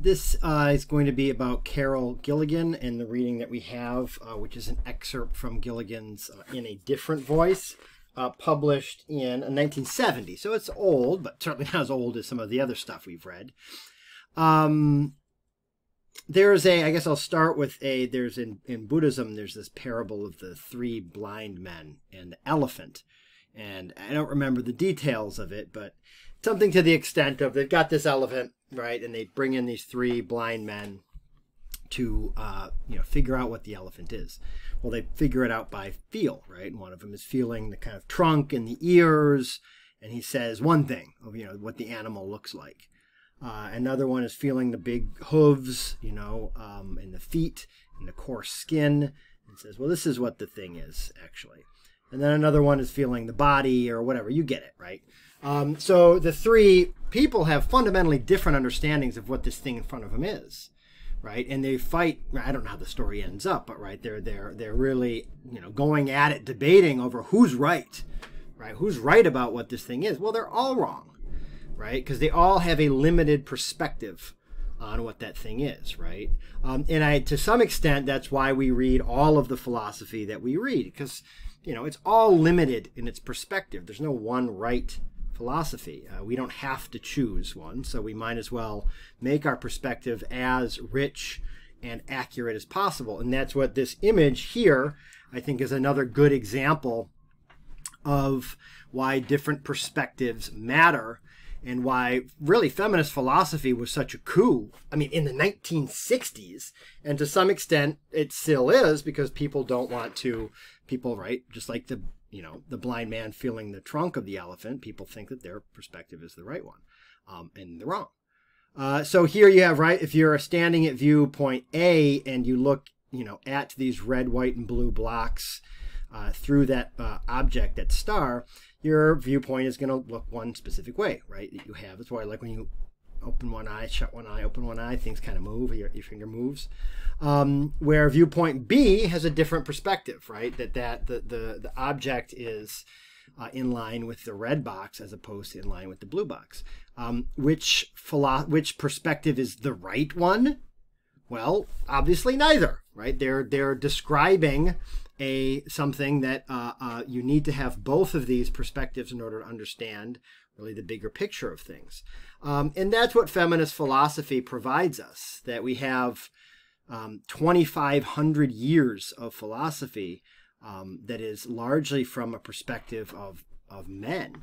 This uh, is going to be about Carol Gilligan and the reading that we have, uh, which is an excerpt from Gilligan's uh, In a Different Voice, uh, published in 1970. So it's old, but certainly not as old as some of the other stuff we've read. Um, there's a, I guess I'll start with a, there's in, in Buddhism, there's this parable of the three blind men and the elephant. And I don't remember the details of it, but something to the extent of they've got this elephant, right? And they bring in these three blind men to, uh, you know, figure out what the elephant is. Well, they figure it out by feel, right? And one of them is feeling the kind of trunk and the ears. And he says one thing of, you know, what the animal looks like. Uh, another one is feeling the big hooves, you know, um, and the feet and the coarse skin, and says, well, this is what the thing is, actually. And then another one is feeling the body or whatever. You get it, right? Um, so the three people have fundamentally different understandings of what this thing in front of them is, right? And they fight. I don't know how the story ends up, but right, they're they're they're really you know going at it, debating over who's right, right? Who's right about what this thing is? Well, they're all wrong right? Because they all have a limited perspective on what that thing is, right? Um, and I, to some extent, that's why we read all of the philosophy that we read, because you know it's all limited in its perspective. There's no one right philosophy. Uh, we don't have to choose one, so we might as well make our perspective as rich and accurate as possible. And that's what this image here, I think, is another good example of why different perspectives matter and why really feminist philosophy was such a coup. I mean, in the 1960s, and to some extent it still is because people don't want to, people, right, just like the, you know, the blind man feeling the trunk of the elephant, people think that their perspective is the right one, um, and they're wrong. Uh, so here you have, right, if you're standing at viewpoint A and you look, you know, at these red, white, and blue blocks uh, through that uh, object, that star, your viewpoint is going to look one specific way, right? That you have. That's why, like when you open one eye, shut one eye, open one eye, things kind of move. Your, your finger moves. Um, where viewpoint B has a different perspective, right? That that the the, the object is uh, in line with the red box as opposed to in line with the blue box. Um, which philo- which perspective is the right one? Well, obviously neither, right? They're they're describing a something that uh, uh, you need to have both of these perspectives in order to understand really the bigger picture of things. Um, and that's what feminist philosophy provides us, that we have um, 2,500 years of philosophy um, that is largely from a perspective of, of men.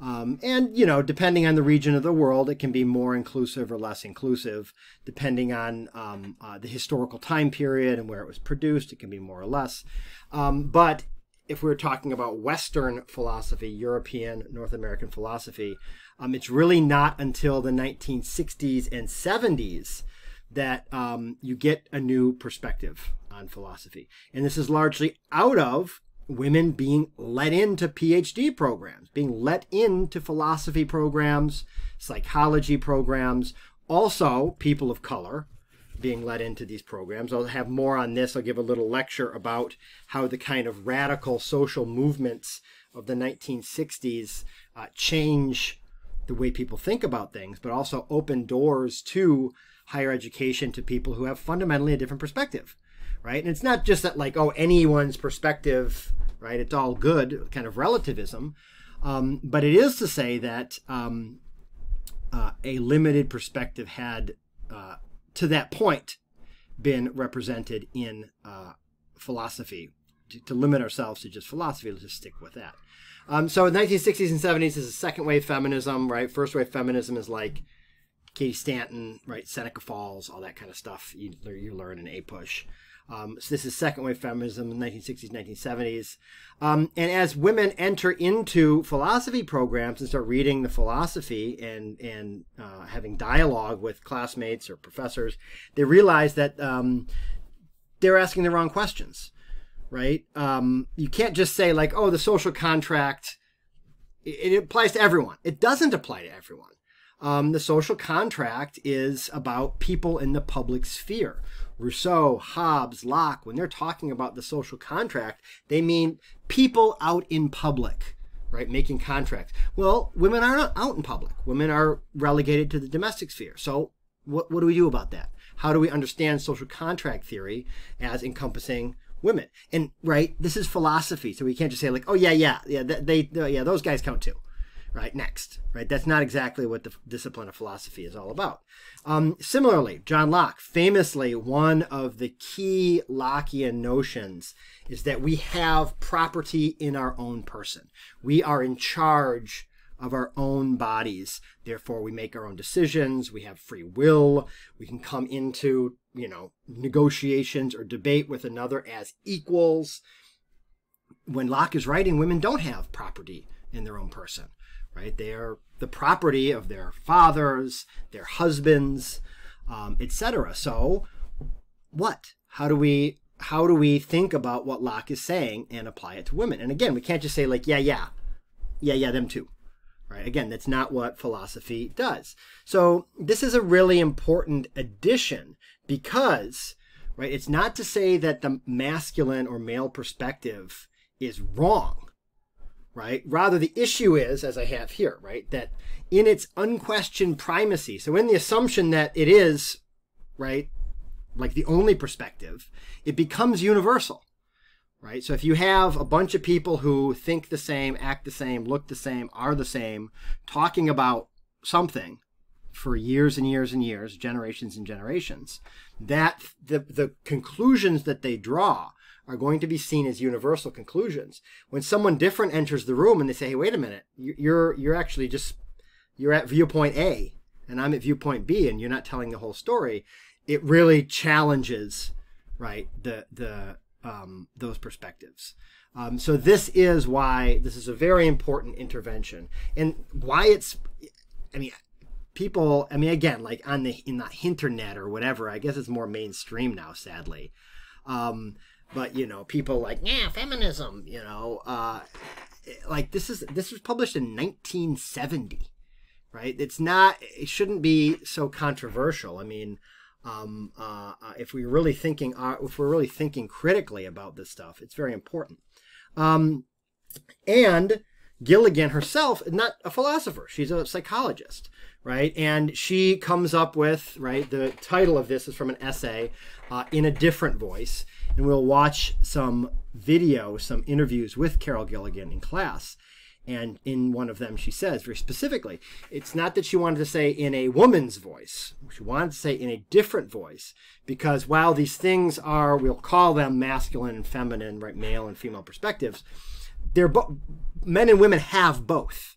Um, and, you know, depending on the region of the world, it can be more inclusive or less inclusive. Depending on um, uh, the historical time period and where it was produced, it can be more or less. Um, but if we're talking about Western philosophy, European, North American philosophy, um, it's really not until the 1960s and 70s that um, you get a new perspective on philosophy. And this is largely out of women being let into PhD programs, being let into philosophy programs, psychology programs, also people of color being let into these programs. I'll have more on this. I'll give a little lecture about how the kind of radical social movements of the 1960s uh, change the way people think about things, but also open doors to higher education to people who have fundamentally a different perspective right? And it's not just that like oh anyone's perspective, right? It's all good, kind of relativism, um, but it is to say that um, uh, a limited perspective had uh, to that point been represented in uh, philosophy. To, to, limit ourselves to just philosophy, let's just stick with that. Um, so in the 1960s and 70s is a second wave feminism, right? First wave feminism is like Cady Stanton, right? Seneca Falls, all that kind of stuff you, you learn in APUSH. Um, so this is second wave feminism in the 1960s, 1970s. Um, and as women enter into philosophy programs and start reading the philosophy and and uh, having dialogue with classmates or professors, they realize that um, they're asking the wrong questions. Right? Um, you can't just say like, "Oh, the social contract." It, it applies to everyone. It doesn't apply to everyone. Um, the social contract is about people in the public sphere. Rousseau, Hobbes, Locke, when they're talking about the social contract, they mean people out in public, right, making contracts. Well, women are not out in public. Women are relegated to the domestic sphere. So What, what do we do about that? How do we understand social contract theory as encompassing women? And right, this is philosophy, so we can't just say like, oh yeah, yeah, yeah, they, they yeah, those guys count too. Right, next, right? That's not exactly what the discipline of philosophy is all about. Um, similarly, John Locke, famously, one of the key Lockean notions is that we have property in our own person. We are in charge of our own bodies. Therefore, we make our own decisions. We have free will. We can come into, you know, negotiations or debate with another as equals. When Locke is writing, women don't have property in their own person, right? They are the property of their fathers, their husbands, um, etc. So, what? How do we how do we think about what Locke is saying and apply it to women? And again, we can't just say like, yeah, yeah, yeah, yeah, them too. Right? Again, that's not what philosophy does. So this is a really important addition because, right, it's not to say that the masculine or male perspective is wrong, right? Rather, the issue is, as I have here, right, that in its unquestioned primacy, so in the assumption that it is, right, like the only perspective, it becomes universal right? So if you have a bunch of people who think the same, act the same, look the same, are the same, talking about something for years and years and years, generations and generations, that the the conclusions that they draw are going to be seen as universal conclusions. When someone different enters the room and they say, "Hey, wait a minute, you're you're actually just you're at viewpoint A and I'm at viewpoint B and you're not telling the whole story," it really challenges right the the um, those perspectives. Um, so this is why this is a very important intervention, and why it's. I mean, people. I mean, again, like on the in the internet or whatever. I guess it's more mainstream now, sadly. Um, but you know, people like yeah, feminism. You know, uh, like this is this was published in 1970, right? It's not. It shouldn't be so controversial. I mean um, uh, if we're really thinking, uh, if we're really thinking critically about this stuff, it's very important. Um, and Gilligan herself is not a philosopher; she's a psychologist, right? And she comes up with right. The title of this is from an essay uh, in a different voice, and we'll watch some video, some interviews with Carol Gilligan in class. And in one of them, she says very specifically, it's not that she wanted to say in a woman's voice. She wanted to say in a different voice because while these things are, we'll call them masculine and feminine, right, male and female perspectives, they're both, men and women have both,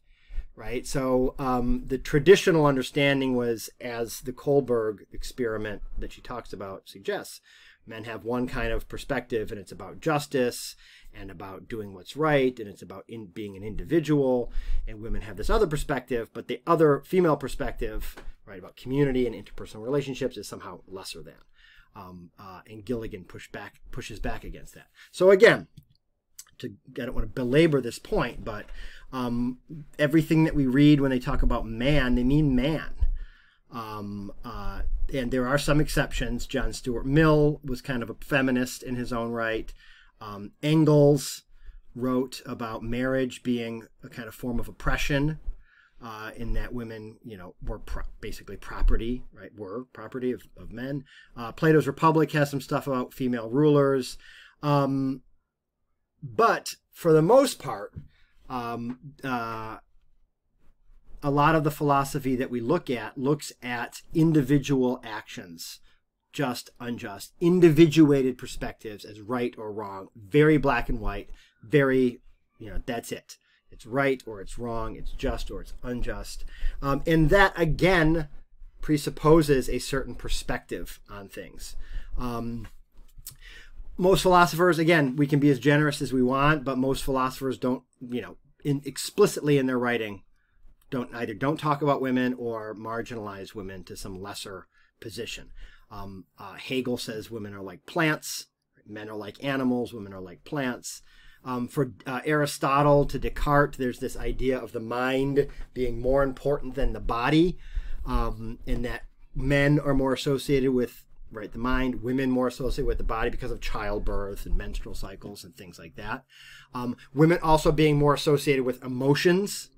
right? So um, the traditional understanding was, as the Kohlberg experiment that she talks about suggests, men have one kind of perspective and it's about justice and about doing what's right and it's about in being an individual and women have this other perspective but the other female perspective right about community and interpersonal relationships is somehow lesser than. Um, uh, and gilligan push back pushes back against that. So again to i don't want to belabor this point but um, everything that we read when they talk about man they mean man um, uh, and there are some exceptions john stuart mill was kind of a feminist in his own right um, Engels wrote about marriage being a kind of form of oppression, uh, in that women, you know, were pro- basically property, right? Were property of, of men. Uh, Plato's Republic has some stuff about female rulers. Um, but for the most part, um, uh, a lot of the philosophy that we look at looks at individual actions just, unjust, individuated perspectives as right or wrong, very black and white, very, you know, that's it. It's right or it's wrong, it's just or it's unjust. Um, and that, again, presupposes a certain perspective on things. Um, most philosophers, again, we can be as generous as we want, but most philosophers don't, you know, in, explicitly in their writing, don't either don't talk about women or marginalize women to some lesser position. Um, uh, Hegel says women are like plants, men are like animals, women are like plants. Um, for uh, Aristotle to Descartes, there's this idea of the mind being more important than the body, um, and that men are more associated with right the mind, women more associated with the body because of childbirth and menstrual cycles and things like that. Um, women also being more associated with emotions,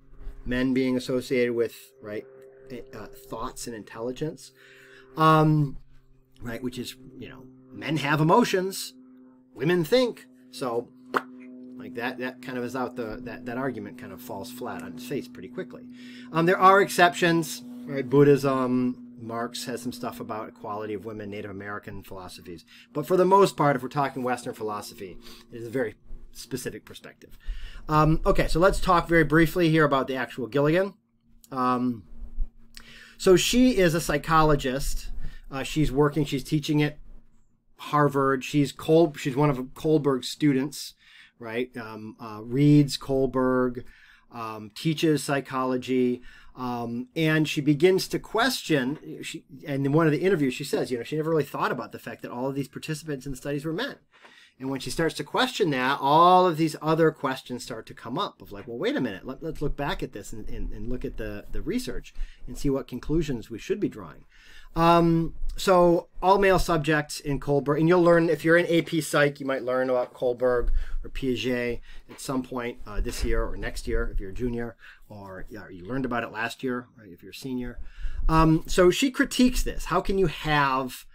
men being associated with right uh, thoughts and intelligence. um, right? Which is, you know, men have emotions, women think. So, like that, that kind of is out the that that argument kind of falls flat on its face pretty quickly. Um, there are exceptions, right? Buddhism, Marx has some stuff about equality of women, Native American philosophies. But for the most part, if we're talking Western philosophy, it is a very specific perspective. Um, okay, so let's talk very briefly here about the actual Gilligan. Um, so she is a psychologist. Uh, she's working. She's teaching at Harvard. She's Col- She's one of Kohlberg's students, right? Um, uh, reads Kohlberg, um, teaches psychology. Um, and she begins to question. She, and in one of the interviews, she says, you know, she never really thought about the fact that all of these participants in the studies were men. And when she starts to question that, all of these other questions start to come up of like, well, wait a minute, let, us look back at this and, and, and, look at the, the research and see what conclusions we should be drawing. Um, so all male subjects in Kohlberg, and you'll learn if you're in AP Psych, you might learn about Kohlberg or Piaget at some point uh, this year or next year if you're a junior, or yeah, you learned about it last year, right, if you're a senior. Um, so she critiques this. How can you have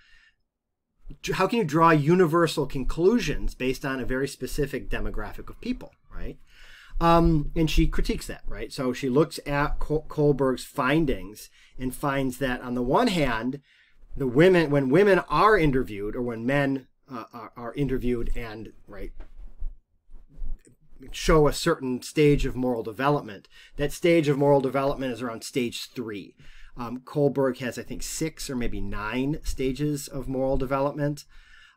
how can you draw universal conclusions based on a very specific demographic of people, right? Um, and she critiques that, right? So she looks at Kohlberg's findings and finds that on the one hand, the women, when women are interviewed or when men uh, are, are interviewed and, right, show a certain stage of moral development, that stage of moral development is around stage three. Um, Kohlberg has, I think, six or maybe nine stages of moral development.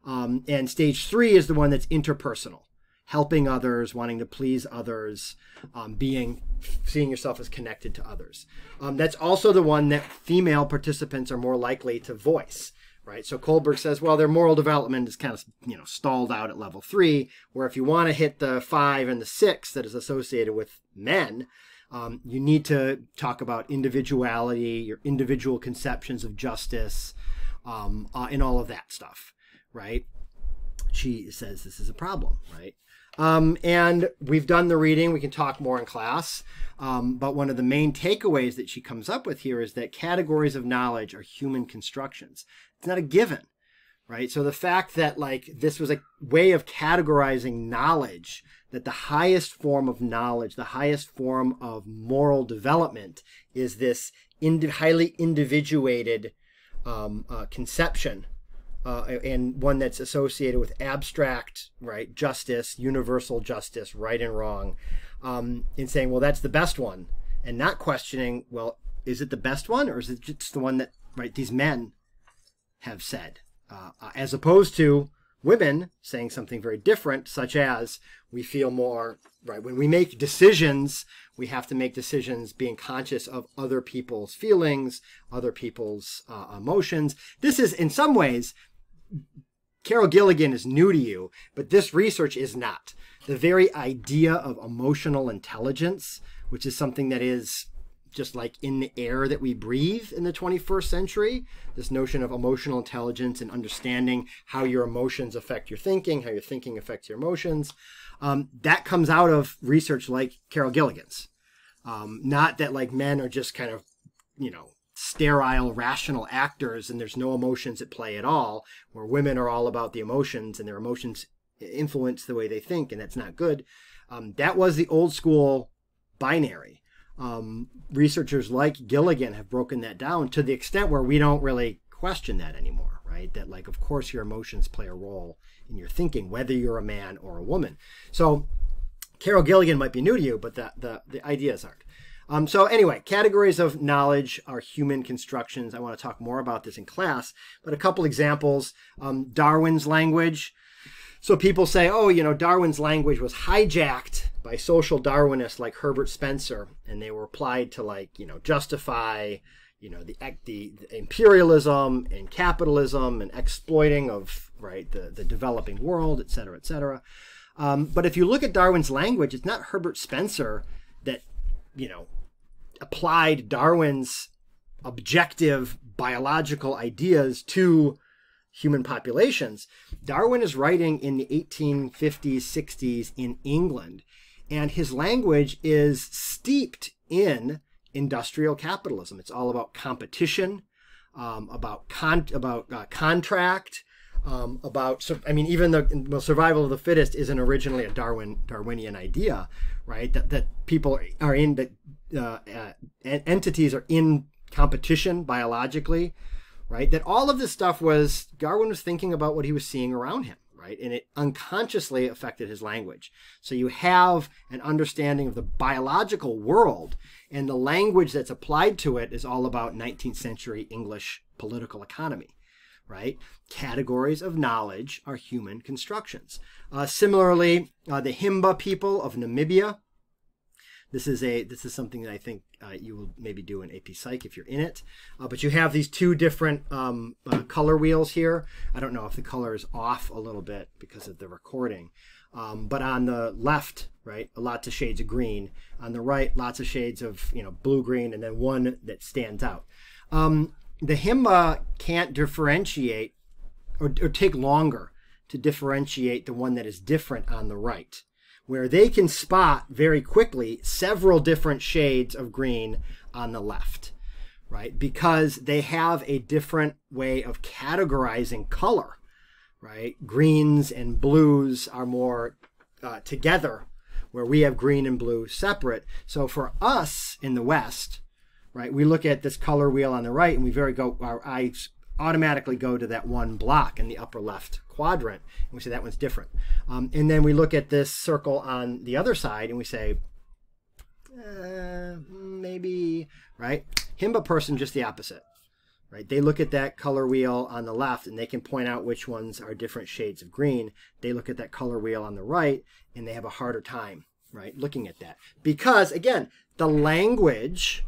Um, and stage three is the one that's interpersonal, helping others, wanting to please others, um, being seeing yourself as connected to others. Um, that's also the one that female participants are more likely to voice. Right. So Kohlberg says, well, their moral development is kind of, you know, stalled out at level three, where if you want to hit the five and the six that is associated with men, um, you need to talk about individuality, your individual conceptions of justice, um, uh, and all of that stuff, right? She says this is a problem, right? Um, and we've done the reading. We can talk more in class. Um, but one of the main takeaways that she comes up with here is that categories of knowledge are human constructions. It's not a given, right? So the fact that like this was a way of categorizing knowledge that the highest form of knowledge, the highest form of moral development is this highly individuated um, uh, conception uh, and one that's associated with abstract right justice universal justice right and wrong um, in saying well that's the best one and not questioning well is it the best one or is it just the one that right these men have said uh, uh as opposed to women saying something very different, such as we feel more, right, when we make decisions, we have to make decisions being conscious of other people's feelings, other people's uh, emotions. This is, in some ways, Carol Gilligan is new to you, but this research is not. The very idea of emotional intelligence, which is something that is just like in the air that we breathe in the 21st century. This notion of emotional intelligence and understanding how your emotions affect your thinking, how your thinking affects your emotions. Um, that comes out of research like Carol Gilligan's. Um, not that like men are just kind of, you know, sterile, rational actors and there's no emotions at play at all, where women are all about the emotions and their emotions influence the way they think, and that's not good. Um, that was the old school binary um, researchers like Gilligan have broken that down to the extent where we don't really question that anymore, right? That, like, of course, your emotions play a role in your thinking, whether you're a man or a woman. So, Carol Gilligan might be new to you, but the, the, the ideas aren't. Um, so anyway, categories of knowledge are human constructions. I want to talk more about this in class, but a couple examples. Um, Darwin's language. So people say, oh, you know, Darwin's language was hijacked by social Darwinists like Herbert Spencer, and they were applied to like, you know, justify, you know, the, the, the imperialism and capitalism and exploiting of right the the developing world, et cetera, et cetera. Um, but if you look at Darwin's language, it's not Herbert Spencer that, you know, applied Darwin's objective biological ideas to human populations. Darwin is writing in the 1850s, 60s in England, and his language is steeped in industrial capitalism. It's all about competition. um, about con- about uh, contract, um, about so, I mean even the well, survival of the fittest isn't originally a Darwin Darwinian idea, right? That that people are in that uh, uh, entities are in competition biologically, right? That all of this stuff was Darwin was thinking about what he was seeing around him, right? And it unconsciously affected his language. So you have an understanding of the biological world, and the language that's applied to it is all about 19th century English political economy right? Categories of knowledge are human constructions. Uh, similarly, uh, the Himba people of Namibia. This is a this is something that I think uh, you will maybe do in AP Psych if you're in it. Uh, but you have these two different um, uh, color wheels here. I don't know if the color is off a little bit because of the recording. Um, but on the left, right, lots of shades of green. On the right, lots of shades of you know blue green, and then one that stands out. Um, the Himba can't differentiate or, or take longer to differentiate the one that is different on the right, where they can spot very quickly several different shades of green on the left, right? Because they have a different way of categorizing color, right? Greens and blues are more uh, together, where we have green and blue separate. So for us in the West, right? We look at this color wheel on the right and we very go, our eyes automatically go to that one block in the upper left quadrant. And we say that one's different. Um, and then we look at this circle on the other side and we say, uh, maybe, right? Himba person, just the opposite, right? They look at that color wheel on the left and they can point out which ones are different shades of green. They look at that color wheel on the right and they have a harder time, right? Looking at that. Because again, the language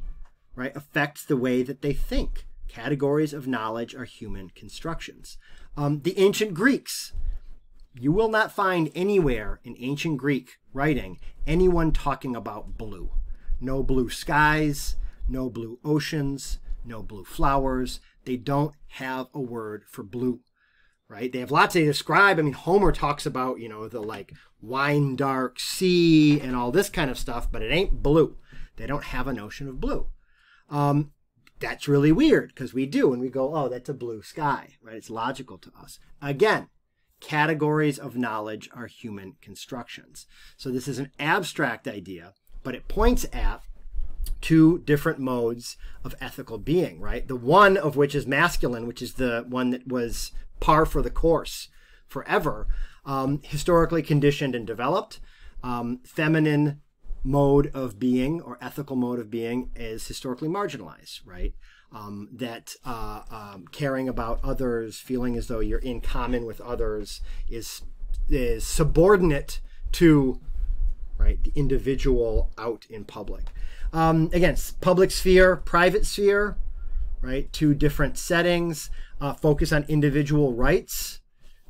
right, affects the way that they think. Categories of knowledge are human constructions. Um, the ancient Greeks, you will not find anywhere in ancient Greek writing anyone talking about blue. No blue skies, no blue oceans, no blue flowers. They don't have a word for blue, right? They have lots to describe. I mean, Homer talks about, you know, the like wine dark sea and all this kind of stuff, but it ain't blue. They don't have a notion of blue. Um, that's really weird because we do and we go, oh, that's a blue sky, right? It's logical to us. Again, categories of knowledge are human constructions. So this is an abstract idea, but it points at two different modes of ethical being, right? The one of which is masculine, which is the one that was par for the course forever, um, historically conditioned and developed. Um, feminine mode of being or ethical mode of being is historically marginalized, right? Um, that uh, um, caring about others, feeling as though you're in common with others, is is subordinate to right the individual out in public. Um, again, public sphere, private sphere, right? Two different settings. Uh, focus on individual rights,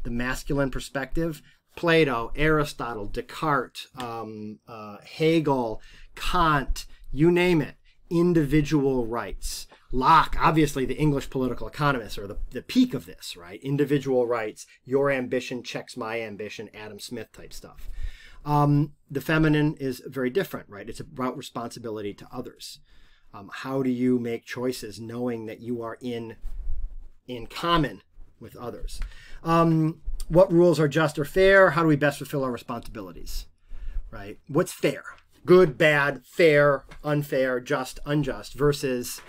the masculine perspective. Plato, Aristotle, Descartes, um, uh, Hegel, Kant, you name it, individual rights. Locke, obviously the English political economist, are the, the peak of this, right? Individual rights, your ambition checks my ambition, Adam Smith type stuff. Um, the feminine is very different, right? It's about responsibility to others. Um, how do you make choices knowing that you are in in common with others? Um, what rules are just or fair? How do we best fulfill our responsibilities? Right? What's fair? Good, bad, fair, unfair, just, unjust, versus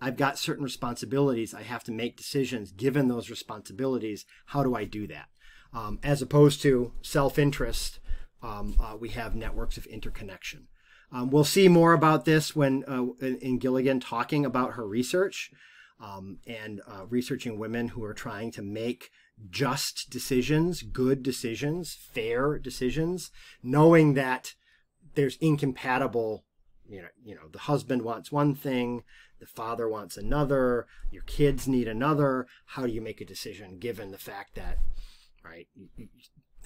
I've got certain responsibilities. I have to make decisions given those responsibilities. How do I do that? Um, as opposed to self interest, um, uh, we have networks of interconnection. Um, we'll see more about this when uh, in Gilligan talking about her research um, and uh, researching women who are trying to make just decisions, good decisions, fair decisions, knowing that there's incompatible, you know, you know, the husband wants one thing, the father wants another, your kids need another. How do you make a decision given the fact that, right?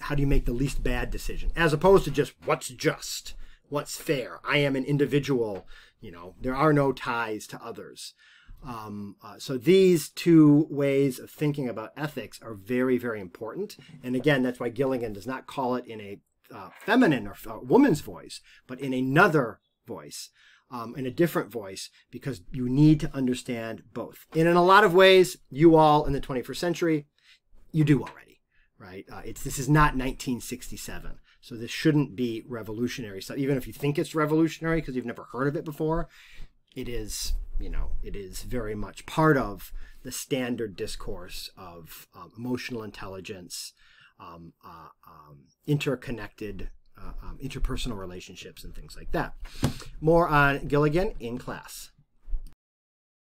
How do you make the least bad decision as opposed to just what's just, what's fair? I am an individual, you know, there are no ties to others. Um, uh, so these two ways of thinking about ethics are very, very important. And again, that's why Gilligan does not call it in a uh, feminine or uh, woman's voice, but in another voice. um, in a different voice because you need to understand both. And in a lot of ways, you all in the 21st century, you do already, right? Uh, it's this is not 1967, so this shouldn't be revolutionary. So even if you think it's revolutionary because you've never heard of it before, it is. You know, it is very much part of the standard discourse of um, emotional intelligence, um, uh, um, interconnected uh, um, interpersonal relationships and things like that. More on Gilligan in class.